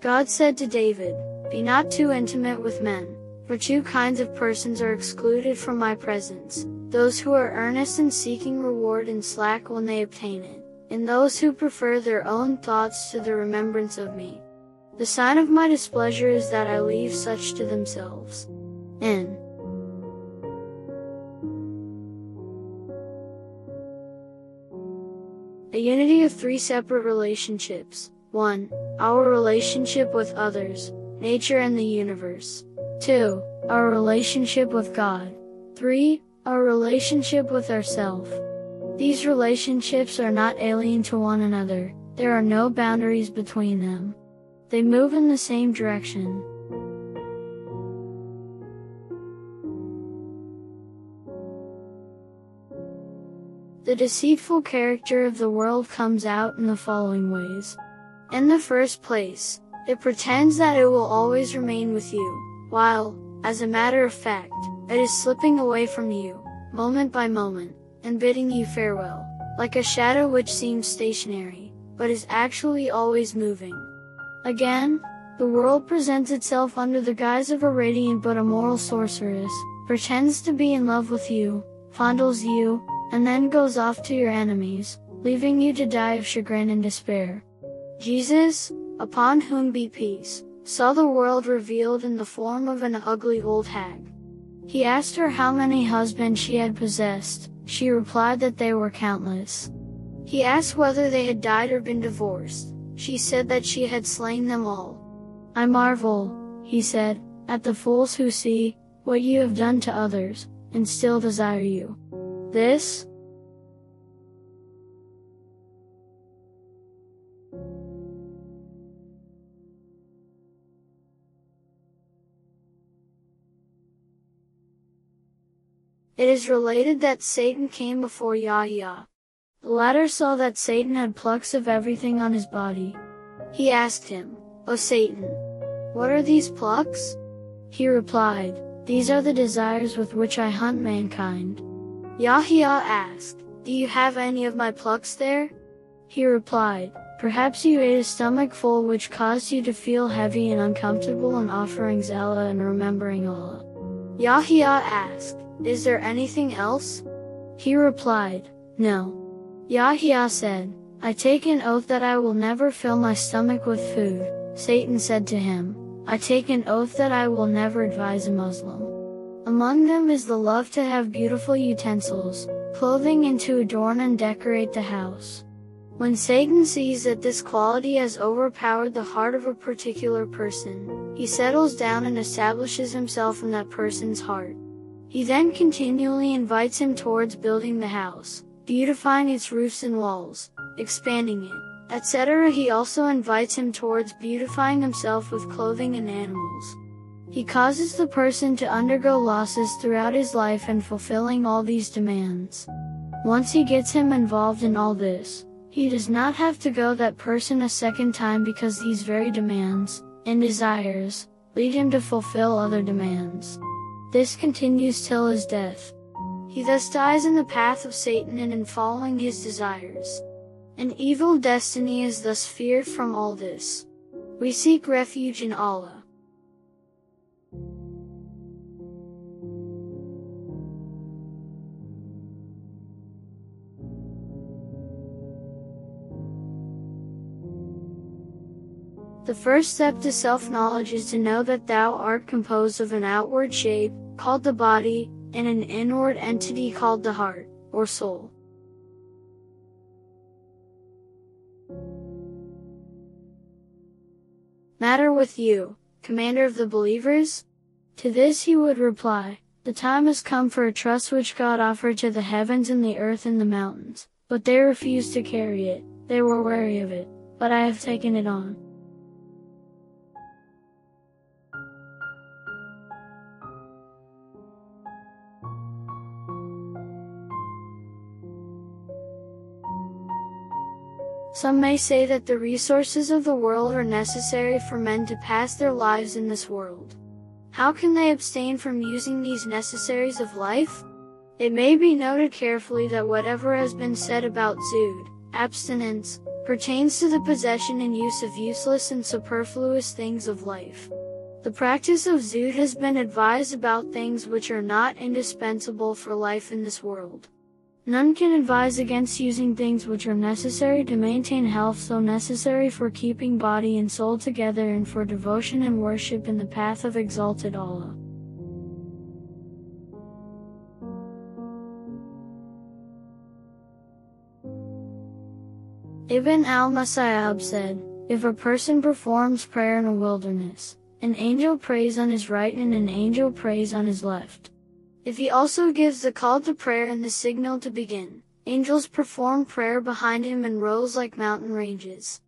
God said to David, Be not too intimate with men, for two kinds of persons are excluded from my presence, those who are earnest in seeking reward and slack when they obtain it, and those who prefer their own thoughts to the remembrance of me. The sign of my displeasure is that I leave such to themselves. N. A unity of three separate relationships. 1. Our relationship with others, nature and the universe. 2. Our relationship with God. 3. Our relationship with ourselves. These relationships are not alien to one another, there are no boundaries between them. They move in the same direction. The deceitful character of the world comes out in the following ways. In the first place, it pretends that it will always remain with you, while, as a matter of fact, it is slipping away from you, moment by moment, and bidding you farewell, like a shadow which seems stationary, but is actually always moving. Again, the world presents itself under the guise of a radiant but immoral sorceress, pretends to be in love with you, fondles you, and then goes off to your enemies, leaving you to die of chagrin and despair. Jesus, upon whom be peace, saw the world revealed in the form of an ugly old hag. He asked her how many husbands she had possessed, she replied that they were countless. He asked whether they had died or been divorced, she said that she had slain them all. I marvel, he said, at the fools who see, what you have done to others, and still desire you. This, It is related that Satan came before Yahya. The latter saw that Satan had plucks of everything on his body. He asked him, O Satan, what are these plucks? He replied, These are the desires with which I hunt mankind. Yahya asked, Do you have any of my plucks there? He replied, Perhaps you ate a stomach full which caused you to feel heavy and uncomfortable in offering Allah and remembering Allah. Yahya asked, is there anything else? He replied, No. Yahya said, I take an oath that I will never fill my stomach with food. Satan said to him, I take an oath that I will never advise a Muslim. Among them is the love to have beautiful utensils, clothing and to adorn and decorate the house. When Satan sees that this quality has overpowered the heart of a particular person, he settles down and establishes himself in that person's heart. He then continually invites him towards building the house, beautifying its roofs and walls, expanding it, etc. He also invites him towards beautifying himself with clothing and animals. He causes the person to undergo losses throughout his life and fulfilling all these demands. Once he gets him involved in all this, he does not have to go that person a second time because these very demands, and desires, lead him to fulfill other demands. This continues till his death. He thus dies in the path of Satan and in following his desires. An evil destiny is thus feared from all this. We seek refuge in Allah. The first step to self-knowledge is to know that thou art composed of an outward shape, called the body, and an inward entity called the heart, or soul. Matter with you, commander of the believers? To this he would reply, The time has come for a trust which God offered to the heavens and the earth and the mountains, but they refused to carry it, they were weary of it, but I have taken it on. Some may say that the resources of the world are necessary for men to pass their lives in this world. How can they abstain from using these necessaries of life? It may be noted carefully that whatever has been said about zuhd, abstinence, pertains to the possession and use of useless and superfluous things of life. The practice of zuhd has been advised about things which are not indispensable for life in this world. None can advise against using things which are necessary to maintain health so necessary for keeping body and soul together and for devotion and worship in the path of exalted Allah. Ibn al-Musayyab said, If a person performs prayer in a wilderness, an angel prays on his right and an angel prays on his left. If he also gives the call to prayer and the signal to begin, angels perform prayer behind him and rose like mountain ranges.